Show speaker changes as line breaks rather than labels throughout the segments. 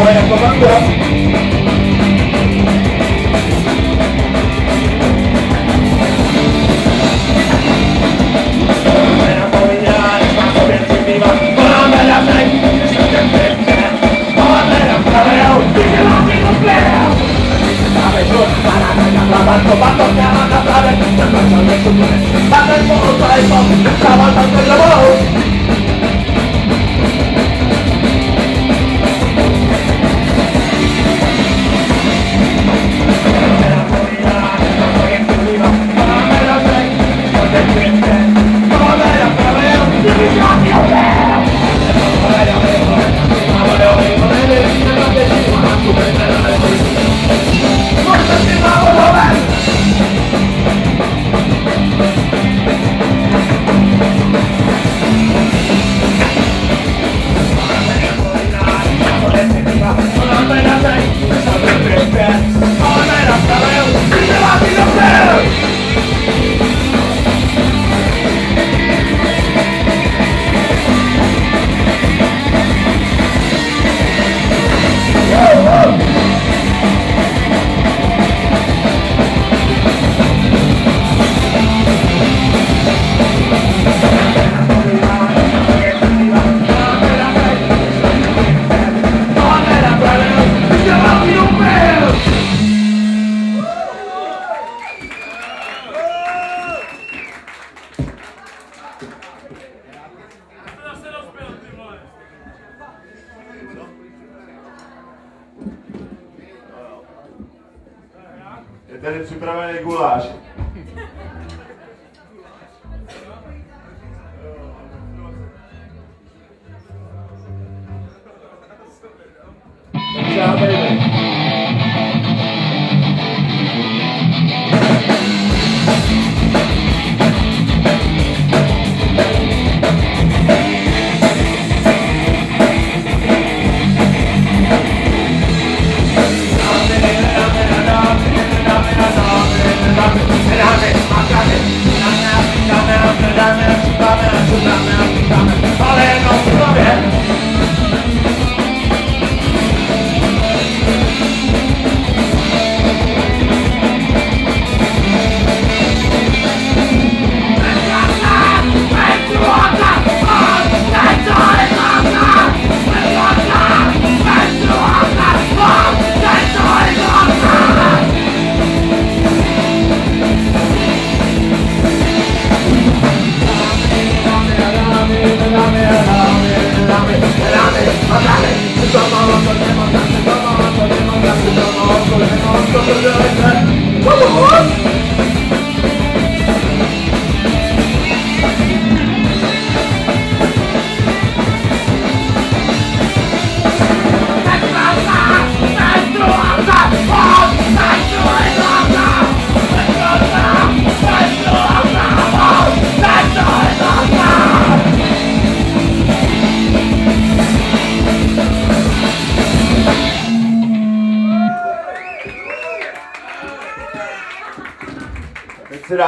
más o
menos como acá. Tanto pato que
hagan la clave, se de su pies, van el mundo, traen
voz,
cabalgan con la voz. Je tady připravený guláš.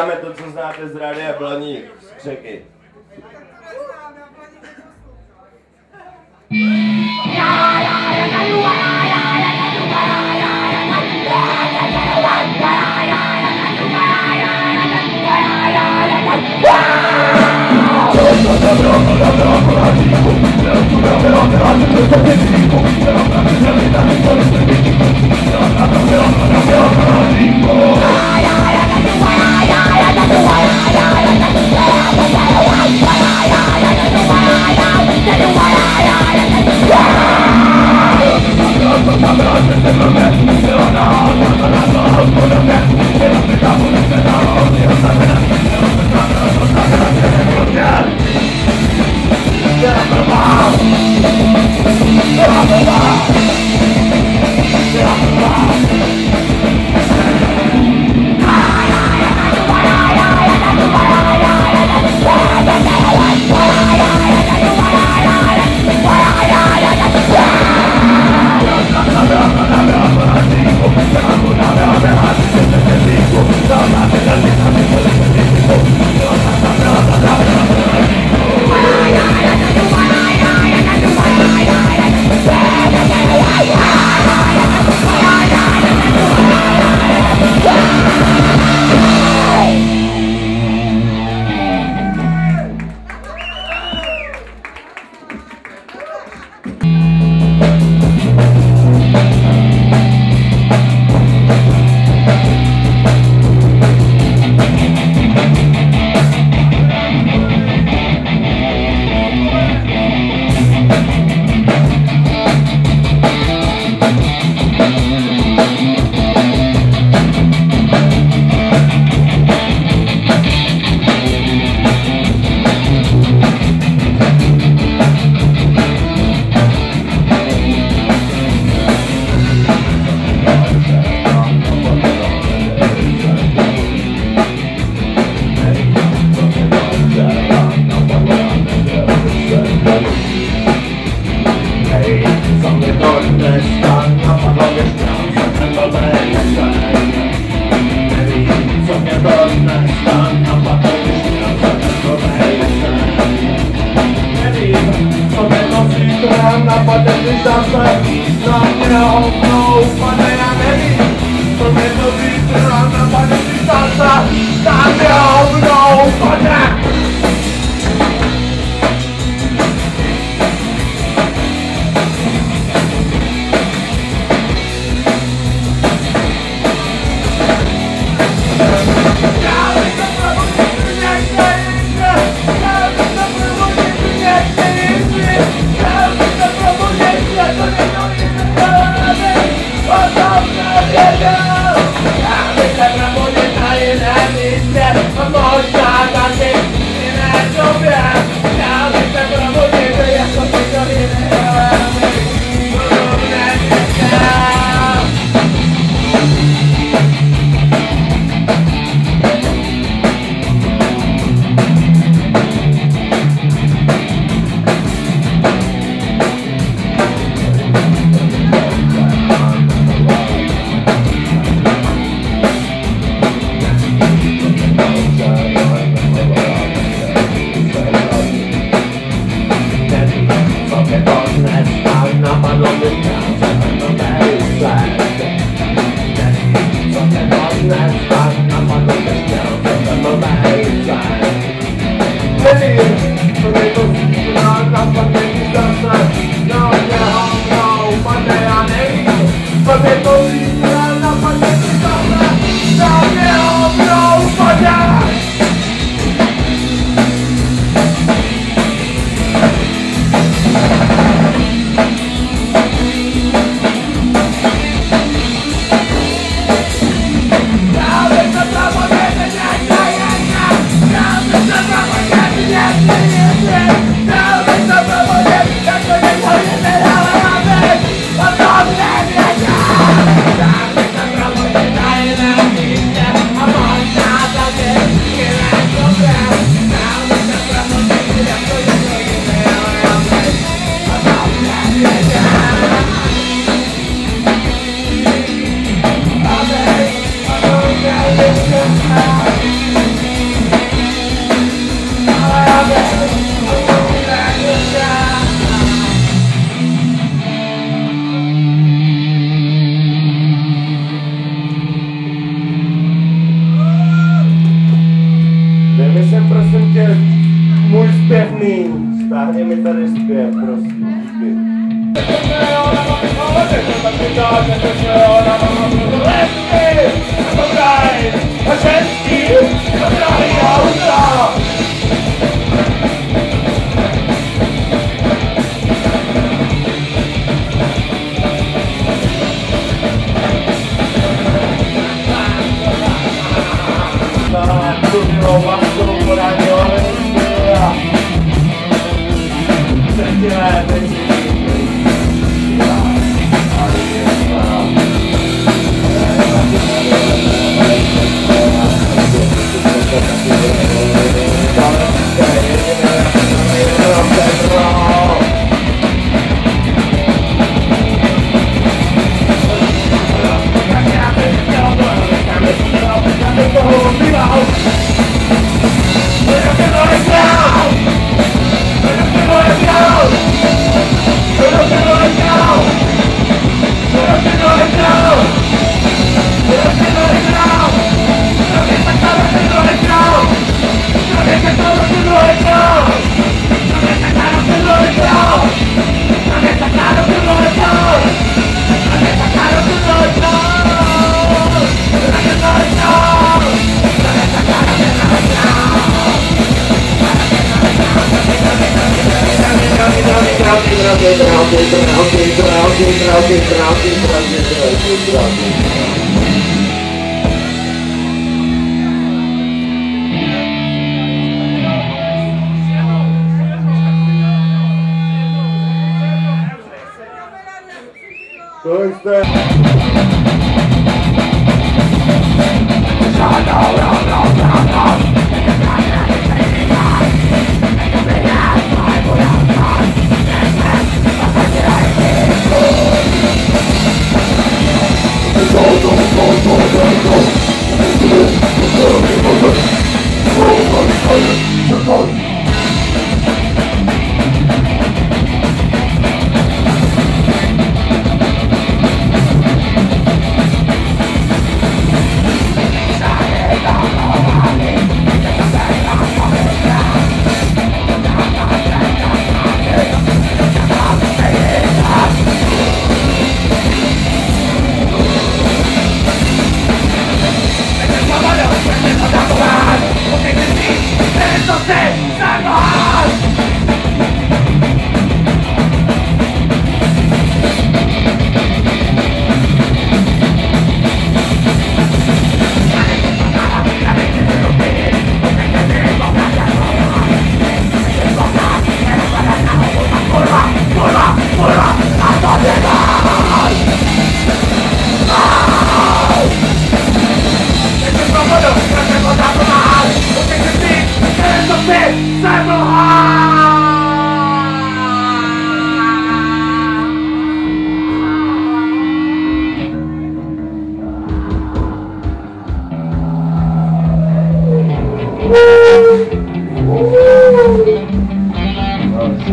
Dáme to, co znáte z rádia Blaník, z řeky. Why metà destro, sì. Stáhni mi tady zpěv, prosím. To jste... tobě, a že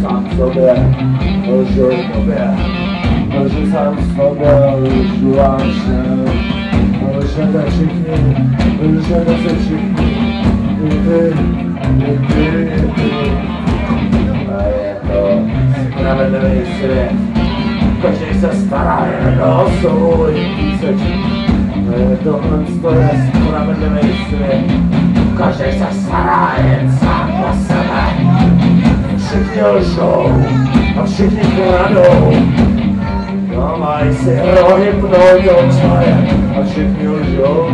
sám sobě užívám se. Ale žijete všichni, žijete se všichni, i ty, i ty, i ty. A je to spravedlivý svět, každý se stará jen o svůj píseček. A je to je spravedlivý svět, každý se stará jen sám o sebe všichni lžou a všichni kladou. No maj si rohy projdou čaje a všichni lžou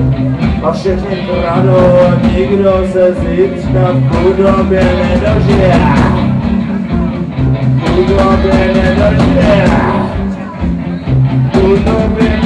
a všichni kladou a nikdo se zítřka v chudobě nedožije. V chudobě nedožije. V chudobě nedožije.